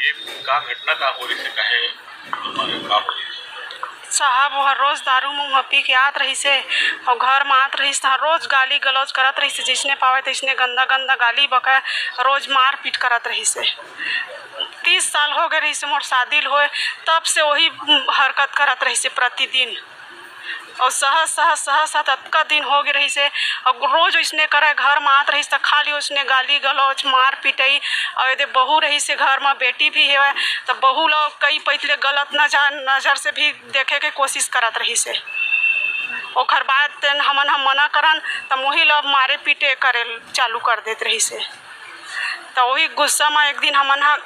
ये का घटना का हो रही से काहे साहब, वह रोज दारू मुँह पी के आत रही से और घर में आत रही से रोज गाली गलौज करत रही से जिसने पावे तैसने गंदा गंदा गाली बका रोज मार पीट करत रही से तीस साल हो गए रही से मोर शादी हो तब से वही हरकत करत रही से प्रतिदिन। और सहज सहज सहज सहज अतका दिन हो गए रही से। और रोज उसने करे घर में आत रही खाली उसने गाली गलौज मार पिटई। और यदि बहू रही से घर में बेटी भी है तो बहू लोग कई पैतले गलत नज़र, नज़र से भी देखे के कोशिश करत रही से। ओकर बाद हम मना करन तो वही लोग मारे पीटे करे चालू कर देत रही से। तो वही गुस्सा में एक दिन हमन हा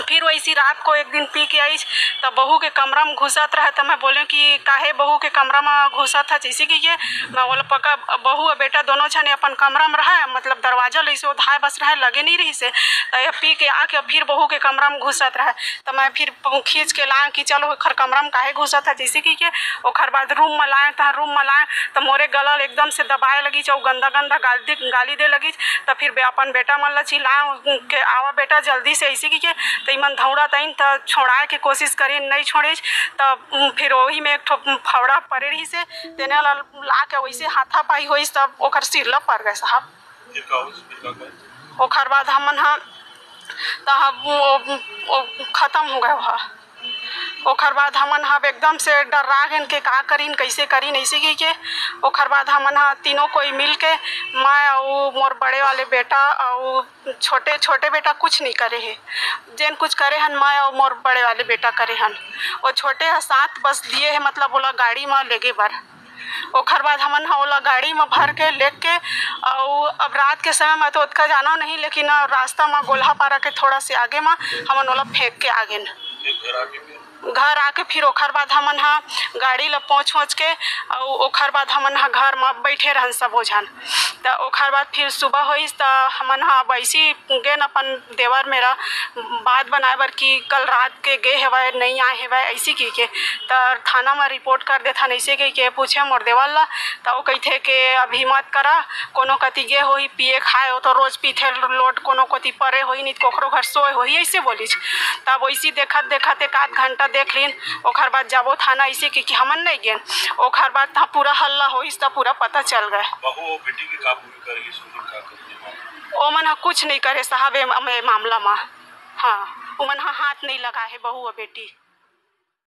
फिर वैसी रात को एक दिन पी के आई। तो बहू के कमरा में घुसत रहे। तो मैं बोले कि, काहे बहू के कमरा में घुसा था जैसे कि ये, मैं बोला पक्का बहू और बेटा दोनों जने अपन कमरा में रहे मतलब दरवाज़ा लैसे धाय बस रहे, लगे नहीं रही से। तो पी के आके फिर बहू के कमरा में घुसत रहे। तो मैं फिर खींच के लाए कि, चलो, ओखर कमरा में काहे घुसा था जैसे कि ये, ओखर बाद रूम में लाए तो रूम में लाए तो मोरे गलल एकदम से दबाए लगी चौ गंदा गंदा गाली गाली दे लगी। तो फिर अपन बेटा मन ला चिल्लाए के आवा बेटा, जल्दी से। ऐसे के तो इमन धौड़ा तइन तो छोड़ाए के कोशिश करी नहीं छोड़े तो फिर वही में एक ठो फवड़ा पड़े रही से तेने ला ला के वैसे हाथा पाई तब ओकर सिर ल पड़ गए साहब। ओकर बाद हमन हाँ तो खत्म हो गए वहाँ ओकर बाद हमन हा एकदम से डरा गए कि का करीन कैसे करीन ऐसे की के। ओकर बाद हमन हा तीनों कोई मिल के मैं और मोर बड़े वाले बेटा और छोटे छोटे बेटा कुछ नहीं करे है। जेन कुछ करे हन मैं और मोर बड़े वाले बेटा करे हन। और छोटे साथ बस दिए है मतलब बोला गाड़ी में लेगे बर। ओकर बाद हमन हा ओला गाड़ी में भर के लेके के और अब रात के समय में तो उतना जाना नहीं, लेकिन रास्ता में गोल्हा पारा के थोड़ा से आगे में हमन ओला फेंक के आगे न घर आके फिर ओकर बाद हमन हा गाड़ी ला पहुँच पहुँच के और ओखर बाद हमन हा घर में बैठे रहन सब ओझन तो ओकर बाद फिर सुबह तो हमन हा वैसी गेन अपन देवर मेरा बात बनाए बर कि कल रात के गे हेवै नहीं आए हेवै ऐसी की के। तो थाना में रिपोर्ट कर देथन ऐसे की के पूछे मोर देवर ला तो वो कहथे के अभी मत करा कोनो कति गे होई पिए खाए हो तो रोज पीथे लोट कोनो कति परे होई नहीं कोकरो घर सोए होई ऐसे बोलिस। तब वैसी देखत देखत एक आध घंटा देख लीन ओकर बाद जाबो थाना ऐसे कि, कि हमन नहीं गेन। ओकर बाद पूरा हल्ला तो पूरा पता चल गए। बहू और बेटी की का भूमिका रही सुन का करने ओ मन हा, कुछ नहीं करे साहब मामला में। हाँ ओमन मन हा, हाथ नहीं लगा है, बहू और बेटी।